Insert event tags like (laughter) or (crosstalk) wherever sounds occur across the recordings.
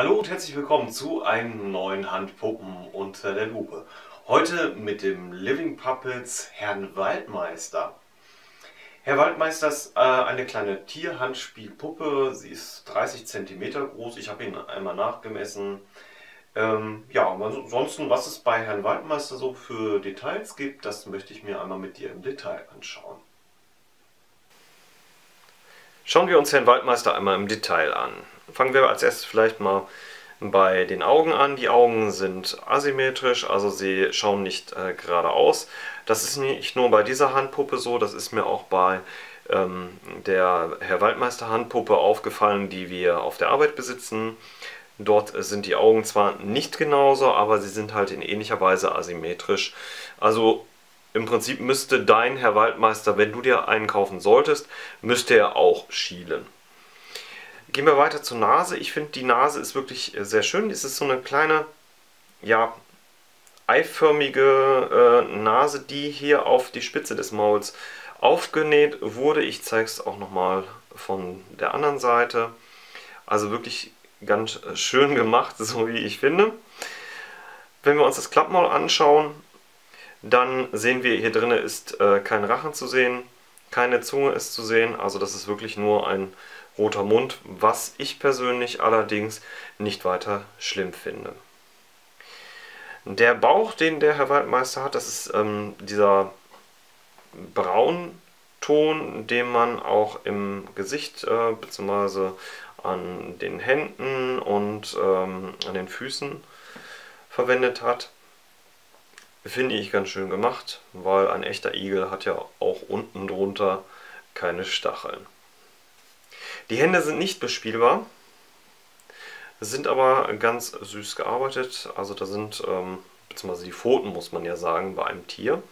Hallo und herzlich willkommen zu einem neuen Handpuppen unter der Lupe. Heute mit dem Living Puppets Herrn Waldmeister. Herr Waldmeister ist äh, eine kleine Tierhandspielpuppe. Sie ist 30 cm groß. Ich habe ihn einmal nachgemessen. Ähm, ja, ansonsten, was es bei Herrn Waldmeister so für Details gibt, das möchte ich mir einmal mit dir im Detail anschauen. Schauen wir uns Herrn Waldmeister einmal im Detail an. Fangen wir als erstes vielleicht mal bei den Augen an. Die Augen sind asymmetrisch, also sie schauen nicht äh, geradeaus. Das ist nicht nur bei dieser Handpuppe so, das ist mir auch bei ähm, der Herr Waldmeister Handpuppe aufgefallen, die wir auf der Arbeit besitzen. Dort sind die Augen zwar nicht genauso, aber sie sind halt in ähnlicher Weise asymmetrisch. Also im Prinzip müsste dein Herr Waldmeister, wenn du dir einen kaufen solltest, müsste er auch schielen. Gehen wir weiter zur Nase. Ich finde, die Nase ist wirklich sehr schön. Es ist so eine kleine, ja, eiförmige äh, Nase, die hier auf die Spitze des Mauls aufgenäht wurde. Ich zeige es auch nochmal von der anderen Seite. Also wirklich ganz schön gemacht, (laughs) so wie ich finde. Wenn wir uns das Klappmaul anschauen, dann sehen wir, hier drinnen ist äh, kein Rachen zu sehen, keine Zunge ist zu sehen, also das ist wirklich nur ein roter Mund, was ich persönlich allerdings nicht weiter schlimm finde. Der Bauch, den der Herr Waldmeister hat, das ist ähm, dieser Braunton, den man auch im Gesicht äh, bzw. an den Händen und ähm, an den Füßen verwendet hat. Finde ich ganz schön gemacht, weil ein echter Igel hat ja auch unten drunter keine Stacheln. Die Hände sind nicht bespielbar, sind aber ganz süß gearbeitet. Also da sind, ähm, beziehungsweise die Pfoten muss man ja sagen, bei einem Tier.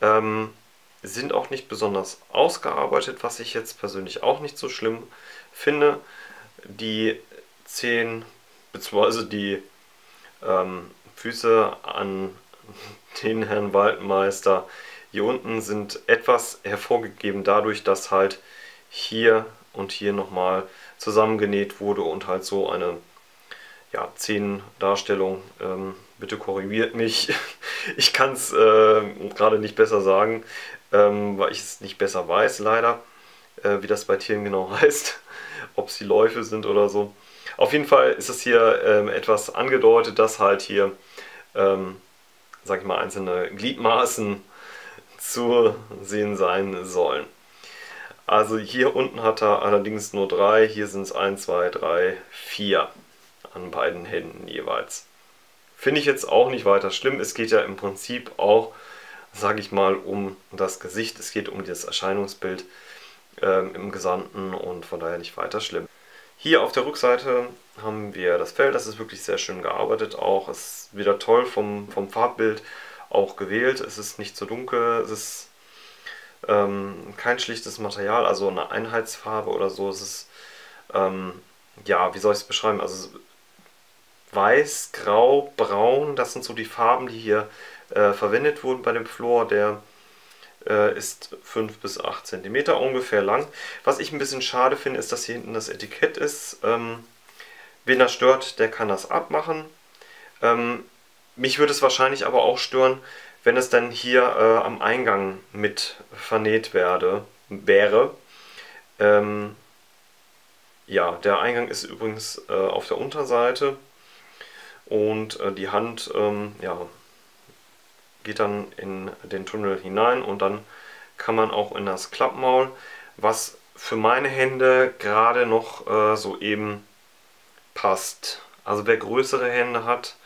Ähm, sind auch nicht besonders ausgearbeitet, was ich jetzt persönlich auch nicht so schlimm finde. Die Zehen bzw. die ähm, Füße an den Herrn Waldmeister hier unten sind etwas hervorgegeben dadurch, dass halt hier und hier nochmal zusammengenäht wurde und halt so eine ja, Zehendarstellung. Ähm, bitte korrigiert mich. (laughs) Ich kann es äh, gerade nicht besser sagen, ähm, weil ich es nicht besser weiß, leider, äh, wie das bei Tieren genau (laughs) heißt. Ob sie Läufe sind oder so. Auf jeden Fall ist es hier ähm, etwas angedeutet, dass halt hier ähm, sag ich mal, einzelne Gliedmaßen zu sehen sein sollen. Also hier unten hat er allerdings nur drei, hier sind es 1, 2, 3, 4 an beiden Händen jeweils. Finde ich jetzt auch nicht weiter schlimm. Es geht ja im Prinzip auch, sage ich mal, um das Gesicht. Es geht um das Erscheinungsbild ähm, im Gesamten und von daher nicht weiter schlimm. Hier auf der Rückseite haben wir das Fell, das ist wirklich sehr schön gearbeitet auch. Ist wieder toll vom, vom Farbbild auch gewählt. Es ist nicht zu so dunkel, es ist ähm, kein schlichtes Material, also eine Einheitsfarbe oder so. Es ist, ähm, ja, wie soll ich es beschreiben? Also weiß, grau, braun, das sind so die Farben, die hier äh, verwendet wurden bei dem Flor. Der ist 5 bis 8 cm ungefähr lang. Was ich ein bisschen schade finde, ist, dass hier hinten das Etikett ist. Ähm, wen das stört, der kann das abmachen. Ähm, mich würde es wahrscheinlich aber auch stören, wenn es dann hier äh, am Eingang mit vernäht werde, wäre. Ähm, ja, der Eingang ist übrigens äh, auf der Unterseite und äh, die Hand ähm, ja, geht dann in den Tunnel hinein und dann kann man auch in das Klappmaul, was für meine Hände gerade noch äh, so eben passt. Also wer größere Hände hat,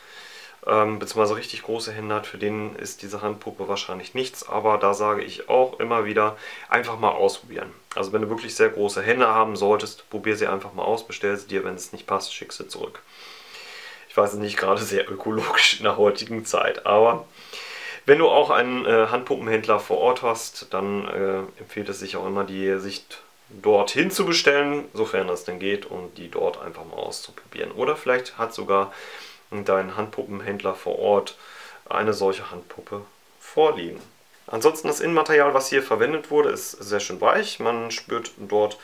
ähm, beziehungsweise richtig große Hände hat, für den ist diese Handpuppe wahrscheinlich nichts. Aber da sage ich auch immer wieder, einfach mal ausprobieren. Also wenn du wirklich sehr große Hände haben solltest, probier sie einfach mal aus, bestell sie dir, wenn es nicht passt, schick sie zurück. Ich weiß, nicht gerade sehr ökologisch in der heutigen Zeit, aber wenn du auch einen äh, Handpuppenhändler vor Ort hast, dann äh, empfiehlt es sich auch immer, die Sicht dorthin zu bestellen, sofern das denn geht, und die dort einfach mal auszuprobieren. Oder vielleicht hat sogar dein Handpuppenhändler vor Ort eine solche Handpuppe vorliegen. Ansonsten das Innenmaterial, was hier verwendet wurde, ist sehr schön weich. Man spürt dort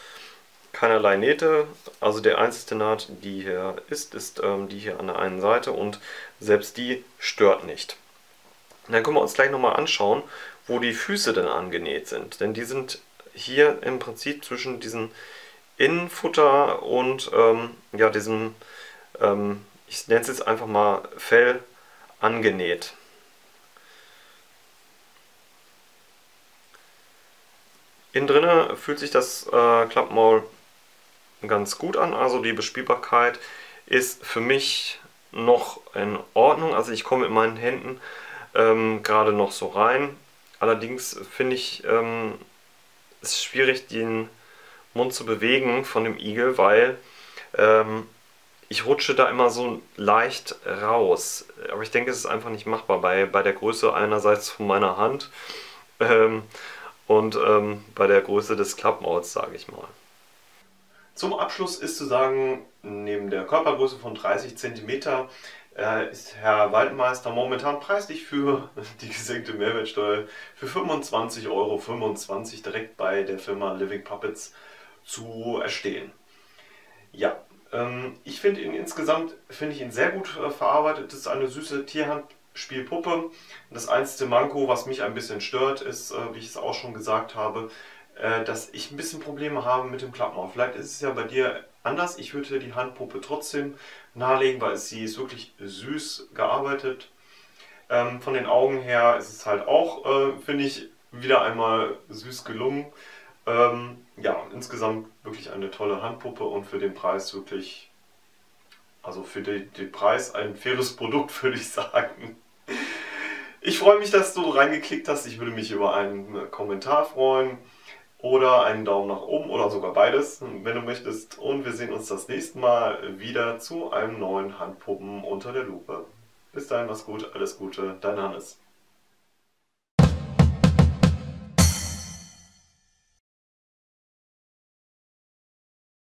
keinerlei Nähte. Also der einzige Naht, die hier ist, ist ähm, die hier an der einen Seite und selbst die stört nicht. Dann können wir uns gleich nochmal anschauen, wo die Füße denn angenäht sind. Denn die sind hier im Prinzip zwischen diesem Innenfutter und ähm, ja, diesem, ähm, ich nenne es jetzt einfach mal Fell angenäht. Innen drinne fühlt sich das äh, Klappmaul ganz gut an, also die Bespielbarkeit ist für mich noch in Ordnung, also ich komme mit meinen Händen ähm, gerade noch so rein. Allerdings finde ich ähm, es schwierig, den Mund zu bewegen von dem Igel, weil ähm, ich rutsche da immer so leicht raus. Aber ich denke, es ist einfach nicht machbar bei, bei der Größe einerseits von meiner Hand ähm, und ähm, bei der Größe des Klappmauls, sage ich mal. Zum Abschluss ist zu sagen, neben der Körpergröße von 30 cm ist Herr Waldmeister momentan preislich für (laughs) die gesenkte Mehrwertsteuer für 25,25 Euro direkt bei der Firma Living Puppets zu erstehen. Ja, ähm, ich finde ihn insgesamt finde ich ihn sehr gut äh, verarbeitet. Das ist eine süße Tierhandspielpuppe. Das einzige Manko, was mich ein bisschen stört, ist, äh, wie ich es auch schon gesagt habe, äh, dass ich ein bisschen Probleme habe mit dem Klappmaul. Vielleicht ist es ja bei dir anders. Ich würde die Handpuppe trotzdem nahelegen, weil sie ist wirklich süß gearbeitet. Ähm, von den Augen her ist es halt auch, äh, finde ich, wieder einmal süß gelungen. Ähm, ja, insgesamt wirklich eine tolle Handpuppe und für den Preis wirklich, also für den, den Preis ein faires Produkt, (laughs) würde ich sagen. Ich freue mich, dass du reingeklickt hast. Ich würde mich über einen Kommentar freuen oder einen Daumen nach oben oder sogar beides, wenn du möchtest. Und wir sehen uns das nächste Mal wieder zu einem neuen Handpuppen unter der Lupe. Bis dahin, mach's gut, alles Gute, dein Hannes.